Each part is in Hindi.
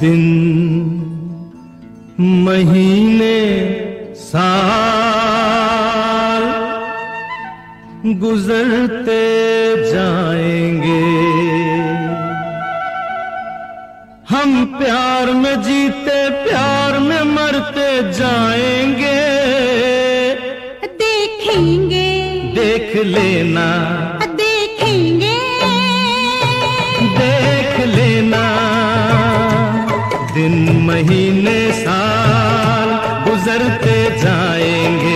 दिन महीने साल गुजरते जाएँगे। हम प्यार में जीते प्यार में मरते जाएँगे। देखेंगे। देख लेना। देखेंगे। देख लेना। दिन महीने साल गुजरते जाएँगे।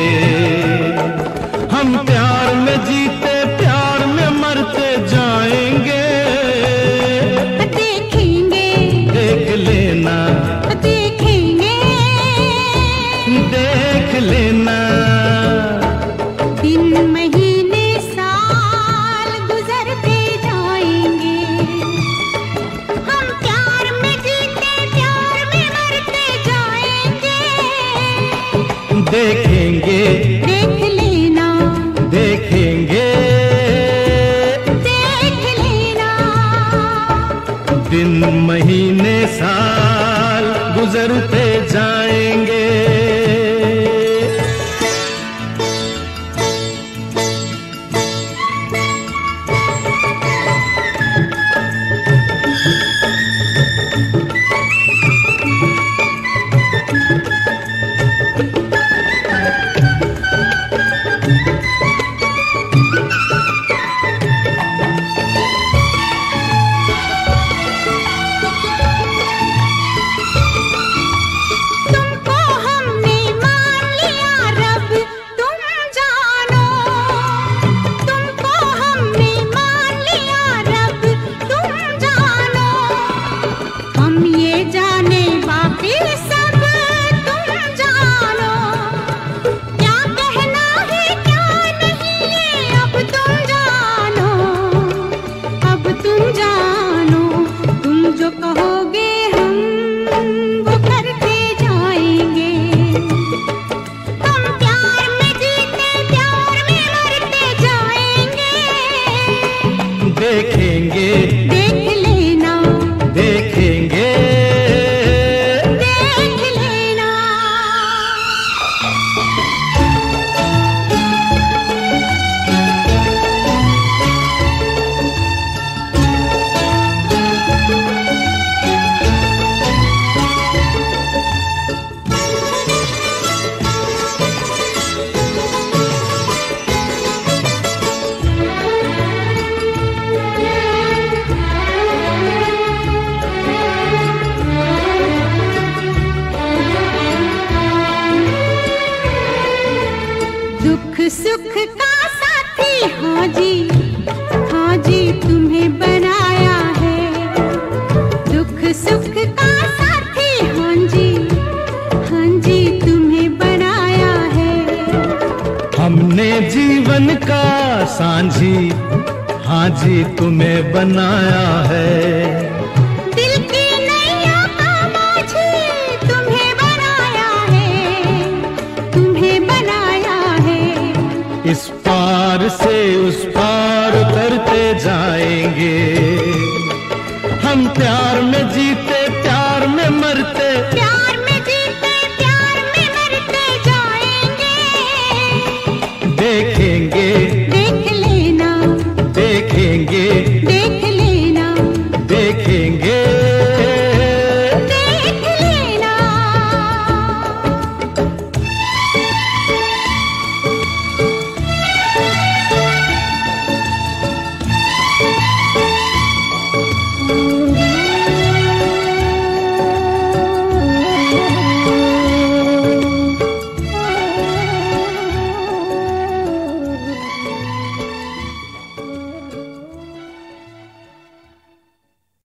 देखेंगे। देख लेना। देखेंगे। देख लेना। दिन महीने साल गुजरते जाएँगे सुख का साथी। हाँ जी हाँ जी, तुम्हें बनाया है। दुख, सुख का साथी। हाँ जी हाँ जी, तुम्हें बनाया है। हमने जीवन का सांझी हाँ जी, तुम्हें बनाया है। जाएँगे। हम प्यार में जीते